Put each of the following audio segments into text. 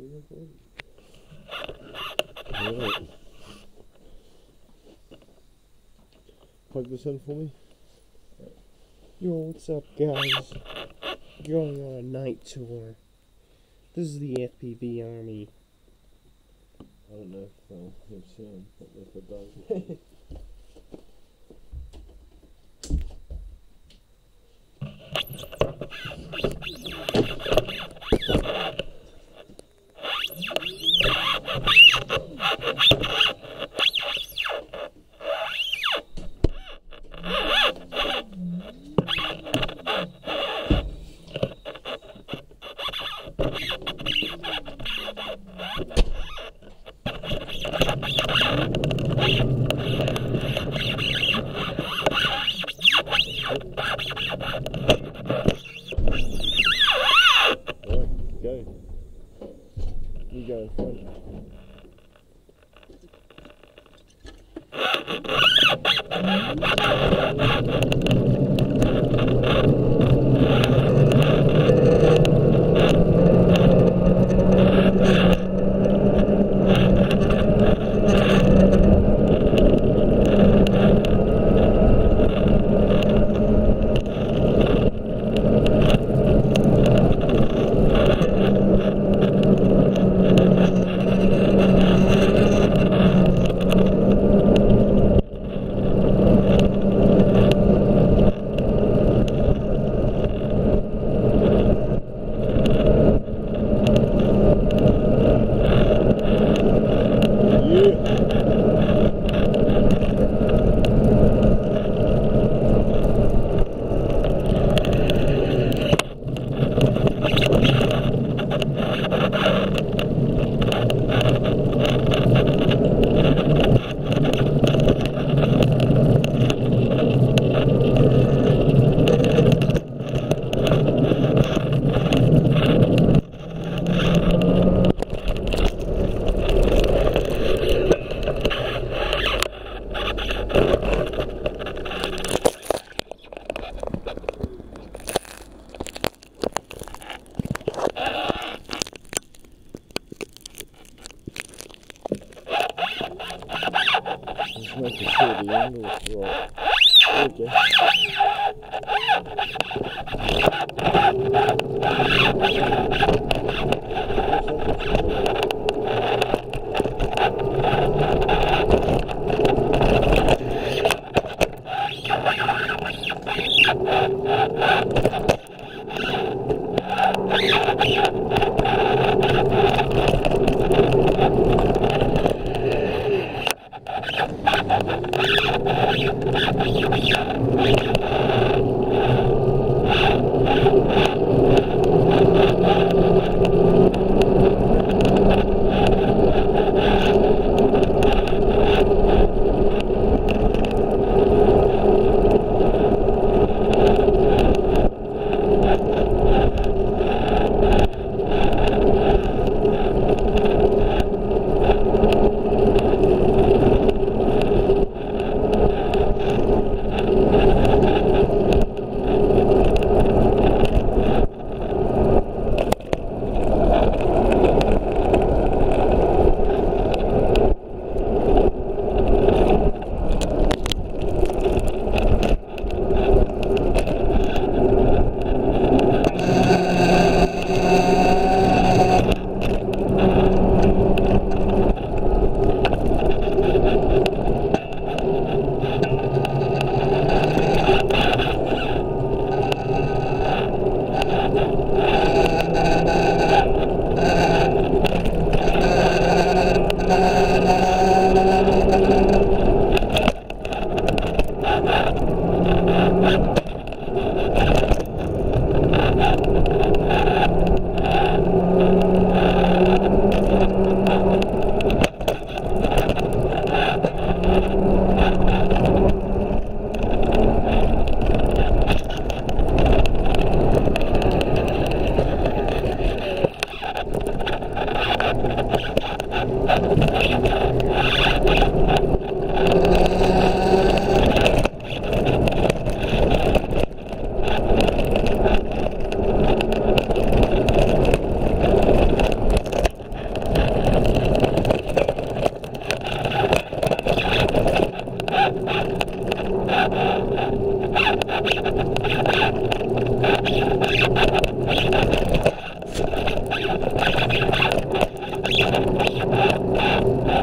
Alright. Plug this in for me. Yo, what's up, guys? Going on a night tour. This is the FPV Army. I don't know if uh, you'll see him, but if it does. Alright, go. You go in front. Yeah. Just making sure the angle is right. There we go. Yeah.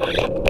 Oh,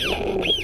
Oh.